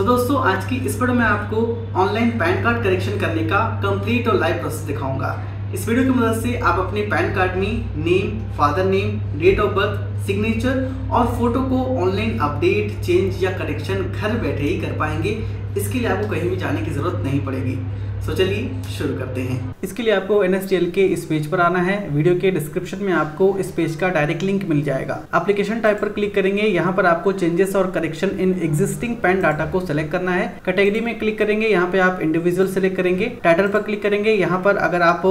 सो दोस्तों, आज की इस वीडियो में आपको ऑनलाइन पैन कार्ड करेक्शन करने का कंप्लीट और लाइव प्रोसेस दिखाऊँगा। इस वीडियो की मदद से आप अपने पैन कार्ड में name father name date of birth signature और फ़ोटो को ऑनलाइन अपडेट चेंज या करेक्शन घर बैठे ही कर पाएँगे। इसके लिए आपको कहीं भी जाने की ज़रूरत नहीं पड़ेगी। सो चलिए शुरू करते हैं। इसके लिए आपको एन के इस पेज पर आना है। वीडियो के डिस्क्रिप्शन में आपको इस पेज का डायरेक्ट लिंक मिल जाएगा। एप्लीकेशन टाइप पर क्लिक करेंगे। यहाँ पर आपको चेंजेस और correction in existing PAN data को सिलेक्ट करना है। कैटेगरी में क्लिक करेंगे। यहाँ पे आप इंडिविजुअल सिलेक्ट करेंगे। टाइटल पर क्लिक करेंगे। यहाँ पर अगर आप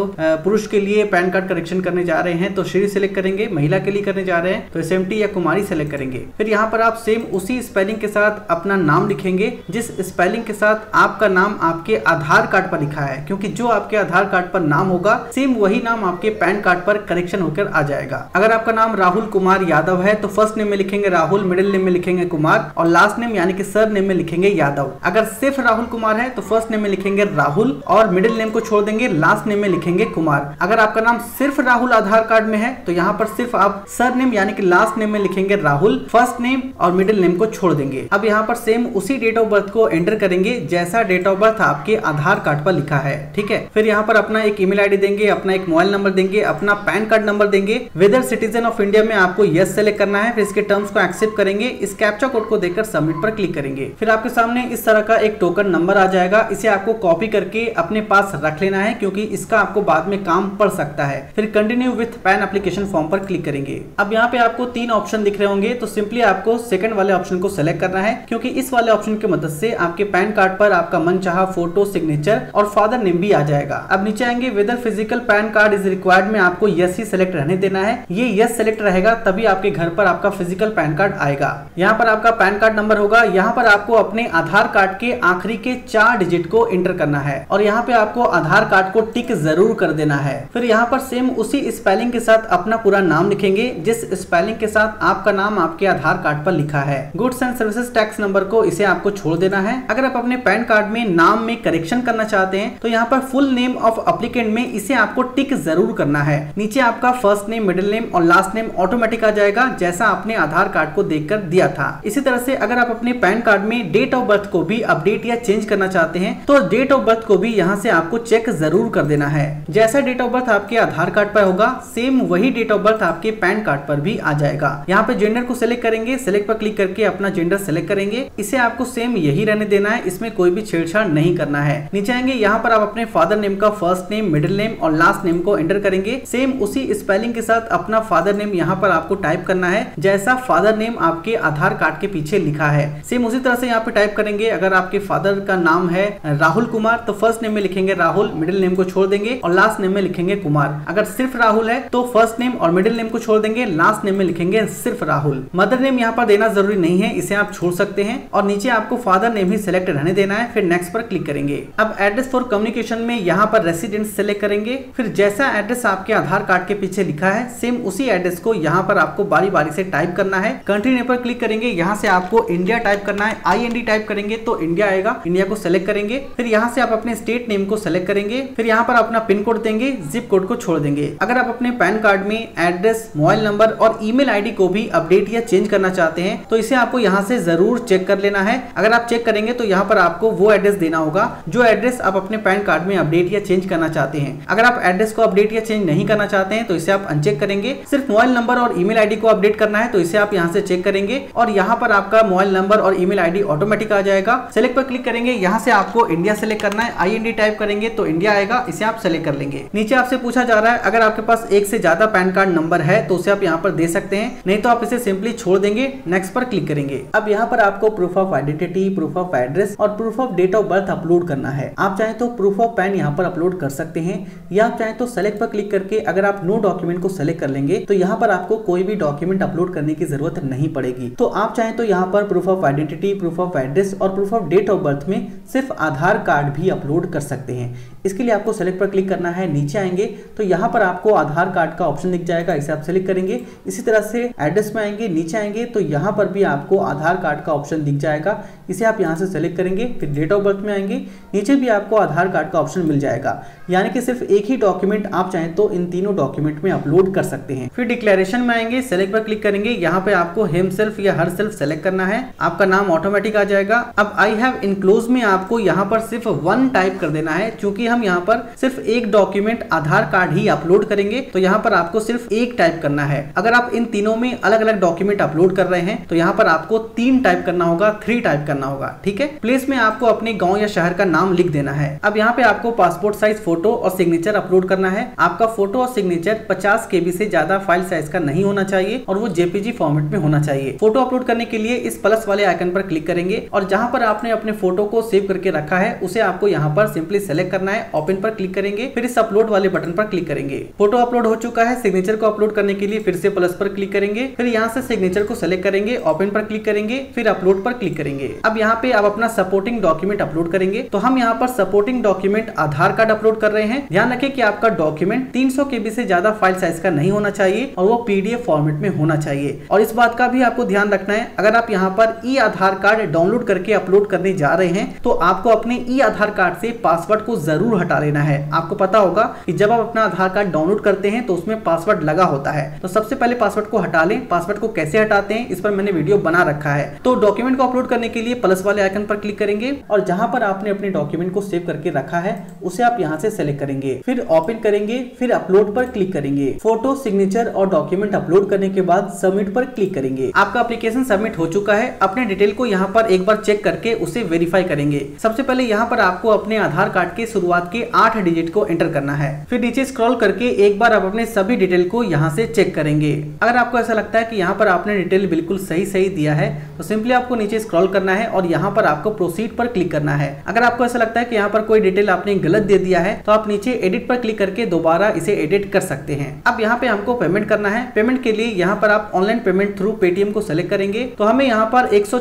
पुरुष के लिए पैन कार्ड करेक्शन करने जा रहे हैं तो श्री सिलेक्ट करेंगे। महिला के लिए करने जा रहे हैं तो एस या कुमारी सेलेक्ट करेंगे। फिर यहाँ पर आप सेम उसी स्पेलिंग के साथ अपना नाम लिखेंगे, जिस स्पेलिंग के साथ आपका नाम आपके आधार कार्ड पर लिखा है, क्योंकि जो आपके आधार कार्ड पर नाम होगा सेम वही नाम आपके पैन कार्ड पर करेक्शन होकर आ जाएगा। अगर आपका नाम राहुल कुमार यादव है तो फ़र्स्ट नेम में लिखेंगे राहुल मिडिल नेम में लिखेंगे कुमार, और लास्ट नेम यानी कि सर नेम में लिखेंगे यादव। अगर सिर्फ़ राहुल कुमार है तो फ़र्स्ट नेम में लिखेंगे राहुल, और मिडिल नेम को छोड़ देंगे लास्ट नेम में लिखेंगे कुमार। अगर आपका नाम सिर्फ़ राहुल आधार कार्ड में है तो यहाँ पर सिर्फ़ आप सर नेम यानी कि लास्ट नेम में लिखेंगे राहुल फ़र्स्ट नेम और मिडिल नेम को छोड़ देंगे। अब यहाँ पर सेम उसी डेट ऑफ़ बर्थ को एंटर करेंगे, जैसा डेट ऑफ़ बर्थ आपके आधार कार्ड पर लिखा है, ठीक है? फिर यहाँ पर अपना एक ईमेल आईडी देंगे, अपना एक मोबाइल नंबर देंगे, अपना पैन कार्ड नंबर देंगे। वेदर सिटीजन ऑफ़ इंडिया में आपको यस सेलेक्ट करना है, फिर इसके टर्म्स को एक्सेप्ट करेंगे, इस कैप्चा कोड को देकर सबमिट पर क्लिक करेंगे। फिर आपके सामने इस तरह का एक टोकन नंबर आ जाएगा, इसे आपको कॉपी करके अपने पास रख लेना है, क्योंकि इसका आपको बाद में काम पड़ सकता है। फिर continue with PAN application form पर क्लिक करेंगे। अब यहाँ पे आपको तीन ऑप्शन दिख रहे होंगे तो सिंपली आपको सेकंड वाले ऑप्शन को सिलेक्ट करना है, क्योंकि इस वाले ऑप्शन की मदद से आपके पैन कार्ड पर आपका मन फ़ोटो सिग्नेचर और फादर नेम भी आ जाएगा। अब नीचे आएँगे whether physical PAN card is required में आपको यस ही सिलेक्ट रहने देना है। ये यस सिलेक्ट रहेगा, तभी आपके घर पर आपका फ़िज़िकल पैन कार्ड आएगा। यहाँ पर आपका पैन कार्ड नंबर होगा। यहाँ पर आपको अपने आधार कार्ड के आखिरी के चार डिजिट को इंटर करना है। और यहाँ पे आपको आधार कार्ड को टिक ज़रूर कर देना है। फिर यहाँ पर सेम उसी स्पेलिंग के साथ अपना पूरा नाम लिखेंगे, जिस स्पेलिंग के साथ आपका नाम आपके आधार कार्ड पर लिखा है। Goods and services tax number को इसे आपको छोड़ देना है। अगर आप अपने पैन कार्ड में नाम में करेक्शन करना चाहते हैं तो यहाँ पर फुल नेम ऑफ़ अप्लीकेंट में इसे आपको टिक ज़रूर करना है। नीचे आपका फ़र्स्ट नेम मिडिल नेम और लास्ट नेम ऑटोमेटिक आ जाएगा, जैसा आपने आधार कार्ड को देखकर दिया था। इसी तरह से अगर आप अपने पैन कार्ड में डेट ऑफ़ बर्थ को भी अपडेट या चेंज करना चाहते हैं तो डेट ऑफ़ बर्थ को भी यहाँ से आपको चेक ज़रूर कर देना है। जैसा डेट ऑफ़ बर्थ आपके आधार कार्ड पर होगा सेम वही डेट ऑफ़ बर्थ आपके पैन कार्ड पर भी आ जाएगा। यहाँ पे जेंडर को सिलेक्ट करेंगे सिलेक्ट पर क्लिक करके अपना जेंडर सिलेक्ट करेंगे। इसे आपको सेम यही रहने देना है, इसमें कोई भी छेड़छाड़ नहीं करना है। नीचे आएँगे यहाँ पर आप अपने फादर नेम का फ़र्स्ट नेम मिडिल नेम और लास्ट नेम को एंटर करेंगे। सेम उसी स्पेलिंग के साथ अपना फादर नेम यहाँ पर आपको टाइप करना है, जैसा फादर नेम आपके आधार कार्ड के पीछे लिखा है। सेम उसी तरह से यहाँ पे टाइप करेंगे, अगर आपके फादर का नाम है राहुल कुमार तो फ़र्स्ट नेम में लिखेंगे राहुल मिडिल नेम को छोड़ देंगे और लास्ट नेम में लिखेंगे कुमार। अगर सिर्फ़ राहुल है तो फ़र्स्ट नेम और मिडिल नेम को छोड़ देंगे लास्ट नेम में लिखेंगे सिर्फ़ राहुल। मदर नेम यहाँ पर देना ज़रूरी नहीं है, इसे आप छोड़ सकते हैं और नीचे आपको फादर नेम ही सिलेक्ट रहने देना है, फिर नेक्स्ट पर क्लिक करेंगे। अब एड्रेस फॉर कम्युनिकेशन में यहाँ पर रेसिडेंट सेलेक्ट करेंगे। फिर जैसा एड्रेस आपके आधार कार्ड के पीछे लिखा है सेम उसी एड्रेस को यहाँ पर आपको बारी बारी से टाइप करना है। कंट्री नेम पर क्लिक करेंगे, यहाँ से आपको इंडिया टाइप करना है। आई टाइप करेंगे तो इंडिया आएगा इंडिया को सेलेक्ट करेंगे। फिर यहाँ से आप अपने स्टेट नेम को सेलेक्ट करेंगे। फिर यहाँ पर अपना पिन कोड देंगे जिप कोड को छोड़ देंगे। अगर आप अपने पैन कार्ड में एड्रेस मोबाइल नंबर और ईमेल आईडी को भी अपडेट या चेंज करना चाहते हैं तो इसे आपको यहाँ से ज़रूर चेक कर लेना है। अगर आप चेक करेंगे तो यहाँ पर आपको वो एड्रेस देना होगा, जो एड्रेस आप अपने पैन कार्ड में अपडेट या चेंज करना चाहते हैं। अगर आप एड्रेस को अपडेट या चेंज नहीं करना चाहते हैं तो इसे आप अनचेक करेंगे। सिर्फ़ मोबाइल नंबर और ईमेल आईडी को अपडेट करना है तो इसे आप यहाँ से चेक करेंगे और यहाँ पर आपका मोबाइल नंबर और ईमेल आईडी ऑटोमेटिक आ जाएगा। सेलेक्ट पर क्लिक करेंगे, यहाँ से आपको इंडिया सेलेक्ट करना है। आई टाइप करेंगे तो इंडिया आएगा, इसे आप सेलेक्ट कर लेंगे। नीचे आपसे पूछा जा रहा है, अगर आपके पास एक से ज़्यादा पैन कार्ड नंबर है तो उसे आप यहाँ पर दे सकते हैं। नहीं तो आप इसे सिंपली छोड़ देंगे, नेक्स्ट पर क्लिक करेंगे। अब यहाँ पर आपको proof of identity proof of address और proof of date of birth upload करना है। आप चाहे तो प्रूफ ऑफ़ पैन यहाँ पर अपलोड कर सकते हैं, या आप चाहें तो सेलेक्ट पर क्लिक करके अगर आप नो डॉक्यूमेंट को सेलेक्ट कर लेंगे तो यहाँ पर आपको कोई भी डॉक्यूमेंट अपलोड करने की ज़रूरत नहीं पड़ेगी। तो आप चाहें तो यहाँ पर proof of identity proof of address और proof of date of birth में सिर्फ़ आधार कार्ड भी अपलोड कर सकते हैं। इसके लिए आपको सेलेक्ट पर क्लिक करना है, नीचे आएँगे तो यहाँ पर आपको आधार कार्ड का ऑप्शन दिख जाएगा, इसे आप सेलेक्ट करेंगे। इसी तरह से एड्रेस में आएँगे, नीचे आएँगे तो यहाँ पर भी आपको आधार कार्ड का ऑप्शन दिख जाएगा। इसे आप यहाँ से सेलेक्ट करेंगे, फिर डेट ऑफ़ बर्थ में आएँगे, नीचे भी आपको आधार कार्ड का ऑप्शन मिल जाएगा। यानी कि सिर्फ़ एक ही डॉक्यूमेंट आप चाहें तो इन तीनों डॉक्यूमेंट में अपलोड कर सकते हैं। फिर डिक्लेरेशन में आएँगे सेलेक्ट पर क्लिक करेंगे, यहाँ पे आपको हेम सेल्फ या हर सेल्फ सेलेक्ट करना है। आपका नाम ऑटोमेटिक आ जाएगा। अब आई हैव इनक्लोज में आपको यहाँ पर सिर्फ़ वन टाइप कर देना है क्योंकि हम यहाँ पर सिर्फ़ एक डॉक्यूमेंट आधार कार्ड ही अपलोड करेंगे तो यहाँ पर आपको सिर्फ़ एक टाइप करना है। अगर आप इन तीनों में अलग अलग डॉक्यूमेंट अपलोड कर रहे हैं तो यहाँ पर आपको तीन टाइप करना होगा थ्री टाइप करना होगा, ठीक है? प्लेस में आपको अपने गाँव या शहर का नाम लिख देना है। अब यहाँ पे आपको पासपोर्ट साइज़ फ़ोटो और सिग्नेचर अपलोड करना है। आपका फ़ोटो और सिग्नेचर 50 केबी से ज़्यादा फ़ाइल साइज़ का नहीं होना चाहिए और वो जेपीजी फॉर्मेट में होना चाहिए। फ़ोटो अपलोड करने के लिए इस प्लस वाले आइकन पर क्लिक करेंगे और जहाँ पर आपने अपने फ़ोटो को सेव करके रखा है, उसे आपको यहाँ पर सिंपली सेलेक्ट करना है ओपन पर क्लिक करेंगे, फिर इस अपलोड वाले बटन पर क्लिक करेंगे। फ़ोटो अपलोड हो चुका है सिग्नेचर को अपलोड करने के लिए फिर से प्लस पर क्लिक करेंगे, फिर यहाँ से सिग्नेचर को सेलेक्ट करेंगे ओपन पर क्लिक करेंगे, फिर अपलोड पर क्लिक करेंगे। अब यहाँ पे आप अपना सपोर्टिंग डॉक्यूमेंट अपलोड करेंगे तो हम यहाँ पर supporting document Aadhaar card upload कर रहे हैं। ध्यान रखें कि आपका डॉक्यूमेंट 300 केबी से ज़्यादा फ़ाइल साइज़ का नहीं होना चाहिए और वो पीडीएफ फॉर्मेट में होना चाहिए। और इस बात का भी आपको ध्यान रखना है, अगर आप यहाँ पर ई आधार कार्ड डाउनलोड करके अपलोड करने जा रहे हैं तो आपको अपने ई आधार कार्ड से पासवर्ड को ज़रूर हटा लेना है। आपको पता होगा कि जब आप अपना आधार कार्ड डाउनलोड करते हैं तो उसमें पासवर्ड लगा होता है। तो सबसे पहले पासवर्ड को हटा लें। पासवर्ड को कैसे हटाते हैं, इस पर मैंने वीडियो बना रखा है। तो डॉक्यूमेंट को अपलोड करने के लिए प्लस वाले आइकन पर क्लिक करेंगे और जहाँ पर आपने अपने डॉक्यूमेंट को सेव करके रखा है, उसे आप यहाँ से सेलेक्ट करेंगे। फिर ओपन करेंगे, फिर अपलोड पर क्लिक करेंगे। फ़ोटो सिग्नेचर और डॉक्यूमेंट अपलोड करने के बाद सबमिट पर क्लिक करेंगे। आपका एप्लीकेशन सबमिट हो चुका है। अपने डिटेल को यहाँ पर एक बार चेक करके उसे वेरीफाई करेंगे। सबसे पहले यहाँ पर आपको अपने आधार कार्ड के शुरुआत के आठ डिजिट को एंटर करना है। फिर नीचे स्क्रॉल करके एक बार आप अपने सभी डिटेल को यहाँ से चेक करेंगे। अगर आपको ऐसा लगता है कि यहाँ पर आपने डिटेल बिल्कुल सही सही दिया है तो सिंपली आपको नीचे स्क्रॉल करना है और यहाँ पर आपको प्रोसीड पर क्लिक करना है। अगर आपको ऐसा लगता है कि यहाँ पर कोई डिटेल आपने गलत दे दिया है तो आप नीचे एडिट पर क्लिक करके दोबारा इसे एडिट कर सकते हैं। अब यहाँ पे हमको पेमेंट करना है। पेमेंट के लिए यहाँ पर आप ऑनलाइन पेमेंट थ्रू पेटीएम को सेलेक्ट करेंगे तो हमें यहाँ पर एक सौ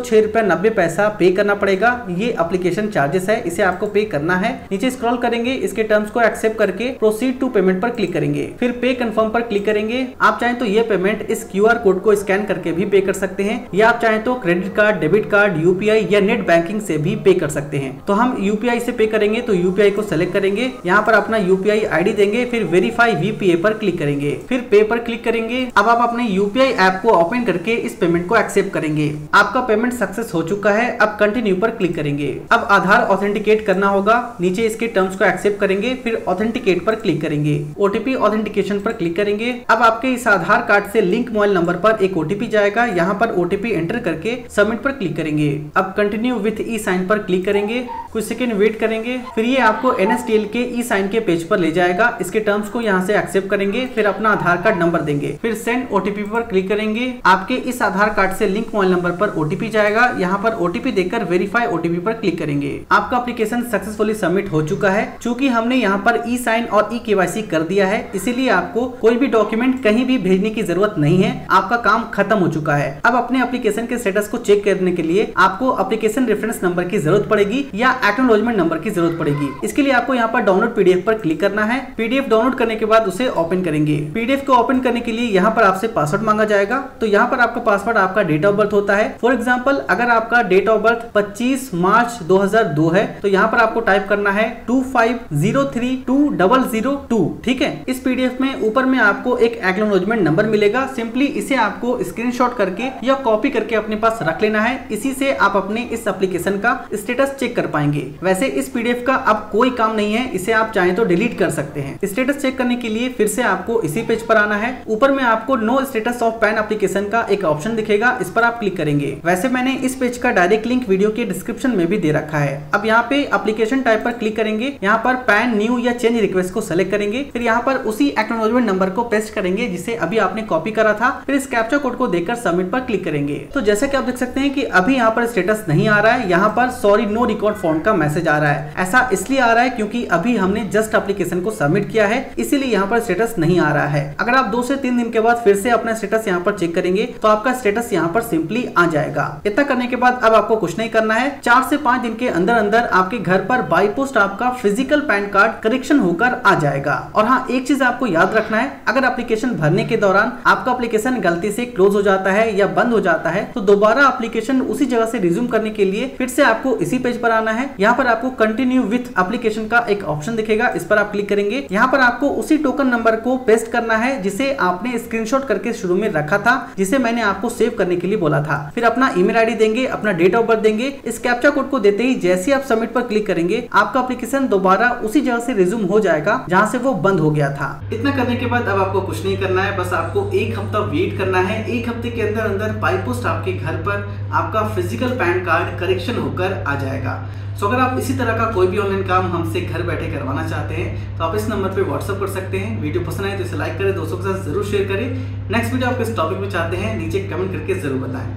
पैसा पे करना पड़ेगा। ये अप्लीकेशन चार्जेस है, इसे आपको पे करना है। नीचे स्क्रॉल करेंगे, इसके टर्म्स को एक्सेप्ट करके प्रोसीड टू पेमेंट पर क्लिक करेंगे। फिर पे कंफर्म पर क्लिक करेंगे। आप चाहें तो ये पेमेंट इस क्यूआर कोड को स्कैन करके भी पे कर सकते हैं, या आप चाहें तो credit card debit card UPI या नेट बैंकिंग से भी पे कर सकते हैं। तो हम यूपीआई से पे करेंगे तो यूपीआई को सेलेक्ट करेंगे। यहाँ पर अपना यूपीआई आईडी देंगे, फिर वेरीफाई वीपीए पर क्लिक करेंगे। फिर पे पर क्लिक करेंगे। अब आप अपने यूपीआई ऐप को ओपन करके इस पेमेंट को एक्सेप्ट करेंगे। आपका पेमेंट सक्सेस हो चुका है, अब कंटिन्यू पर क्लिक करेंगे। अब आधार ऑथेंटिकेट करना होगा, नीचे इसके टर्म्स को एक्सेप्ट करेंगे, फिर ऑथेंटिकेट पर क्लिक करेंगे। ओटीपी ऑथेंटिकेशन पर क्लिक करेंगे। अब आपके इस आधार कार्ड से लिंक मोबाइल नंबर पर एक ओटीपी जाएगा। यहाँ पर ओटीपी एंटर करके सबमिट पर क्लिक करेंगे। अब कंटिन्यू विथ ई साइन पर क्लिक करेंगे। कुछ सेकेंड वेट करेंगे। फिर ये आपको एनएसटीएल के ई साइन के पेज पर ले जाएगा। इसके टर्म्स को यहाँ से एक्सेप्ट करेंगे। फिर अपना आधार कार्ड नंबर देंगे। फिर सेंड ओटीपी पर क्लिक करेंगे। आपके इस आधार कार्ड से लिंक मोबाइल नंबर पर ओटीपी जाएगा। यहाँ पर ओटीपी देकर वेरीफाई ओटीपी पर क्लिक करेंगे। आपका एप्लीकेशन सक्सेसफुली सबमिट हो चुका है। चूँकि हमने यहाँ पर ई साइन और ई केवाईसी कर दिया है, इसीलिए आपको कोई भी डॉक्यूमेंट कहीं भी भेजने की ज़रूरत नहीं है। आपका काम खत्म हो चुका है। अब अपने एप्लीकेशन के स्टेटस को चेक करने के लिए आपको एप्लीकेशन रेफरेंस नंबर की ज़रूरत पड़ेगी या एक्नोलॉजमेंट नंबर की ज़रूरत पड़ेगी। इसके लिए आपको यहाँ पर डाउनलोड पीडीएफ पर क्लिक करना है। पीडीएफ डाउनलोड करने के बाद उसे ओपन करेंगे। पीडीएफ को ओपन करने के लिए यहाँ पर आपसे पासवर्ड मांगा जाएगा। तो यहाँ पर आपका पासवर्ड आपका डेट ऑफ़ बर्थ होता है। फॉर एग्ज़ाम्पल अगर आपका डेट ऑफ़ बर्थ 25 मार्च 2002 है तो यहाँ पर आपको टाइप करना है two five zero three two double zero two ठीक है? इस पीडीएफ में ऊपर में आपको एक एक्नोलॉजमेंट नंबर मिलेगा। सिंपली इसे आपको स्क्रीनशॉट करके या कॉपी करके अपने पास रख लेना है। इसी से आप अपने इस एप्लीकेशन का स्टेटस चेक कर पाएँगे। वैसे इस पीडीएफ का अब कोई काम नहीं है। इसे आप चाहें तो डिलीट कर सकते हैं। स्टेटस चेक करने के लिए फिर से आपको इसी पेज पर आना है। ऊपर में आपको know status of PAN application का एक ऑप्शन दिखेगा। इस पर आप क्लिक करेंगे। वैसे मैंने इस पेज का डायरेक्ट लिंक वीडियो के डिस्क्रिप्शन में भी दे रखा है। अब यहाँ पे एप्लीकेशन टाइप पर क्लिक करेंगे। यहाँ पर पैन न्यू या चेंज रिक्वेस्ट को सेलेक्ट करेंगे। फिर यहाँ पर उसी एक्नोलॉजमेंट नंबर को पेस्ट करेंगे, जिसे अभी आपने कॉपी करा था। फिर इस कैप्चा कोड को देखकर सबमिट पर क्लिक करेंगे। तो जैसे कि आप देख सकते हैं कि अभी यहाँ पर स्टेटस नहीं आ रहा है। यहाँ पर सॉरी नो रिकॉर्ड फॉर्म का मैसेज आ रहा है। ऐसा इसलिए आ रहा है क्योंकि अभी हमने जस्ट एप्लीकेशन को सबमिट किया है, इसीलिए यहाँ पर स्टेटस नहीं आ रहा है। अगर आप दो से तीन दिन के बाद फिर से अपना स्टेटस यहाँ पर चेक करेंगे तो आपका स्टेटस यहाँ पर सिंपली आ जाएगा। इतना करने के बाद अब आपको कुछ नहीं करना है। चार से पाँच दिन के अंदर अंदर आपके घर पर बाई पोस्ट आपका फ़िज़िकल पैन कार्ड करेक्शन होकर आ जाएगा। और हाँ एक चीज़ आपको याद रखना है, अगर एप्लीकेशन भरने के दौरान आपका एप्लीकेशन गलती से क्लोज हो जाता है या बंद हो जाता है तो दोबारा एप्लीकेशन उसी जगह से रिज्यूम करने के लिए फिर से आपको इसी पेज पर आना है। यहाँ पर आपको कंटिन्यू विथ एप्लीकेशन का एक ऑप्शन दिखेगा, इस पर आप क्लिक करेंगे। यहाँ पर आपको उसी टोकन नंबर को पेस्ट करना है, जिसे आपने स्क्रीनशॉट करके शुरू में रखा था, जिसे मैंने आपको सेव करने के लिए बोला था। फिर अपना ईमेल आईडी देंगे, अपना डेट ऑफ़ बर्थ देंगे। इस कैप्चा कोड को देते ही जैसे आप सबमिट पर क्लिक करेंगे, आपका एप्लीकेशन दोबारा उसी जगह से रिज्यूम हो जाएगा जहाँ से वो बंद हो गया था। इतना करने के बाद अब आपको कुछ नहीं करना है, बस आपको एक हफ़्ता वेट करना है। एक हफ़्ते के अंदर अंदर बाई पोस्ट आपके घर पर आपका फ़िज़िकल पैन कार्ड करेक्शन होकर आ जाएगा। सो अगर आप इसी तरह का कोई भी ऑनलाइन काम हमसे घर बैठे करवाना चाहते हैं तो आप इस नंबर पे व्हाट्सअप कर सकते हैं। वीडियो पसंद आए तो इसे लाइक करें, दोस्तों के साथ ज़रूर शेयर करें। नेक्स्ट वीडियो आप किस टॉपिक में चाहते हैं, नीचे कमेंट करके ज़रूर बताएँ।